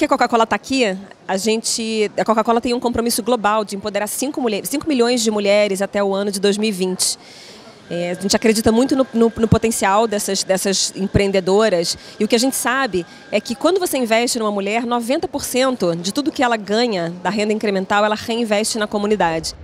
que a Coca-Cola está aqui, a gente, a Coca-Cola tem um compromisso global de empoderar 5, mulheres, 5 milhões de mulheres até o ano de 2020. É, a gente acredita muito no, no, no, potencial dessas, dessas empreendedoras e o que a gente sabe é que quando você investe numa mulher, 90% de tudo que ela ganha da renda incremental, ela reinveste na comunidade.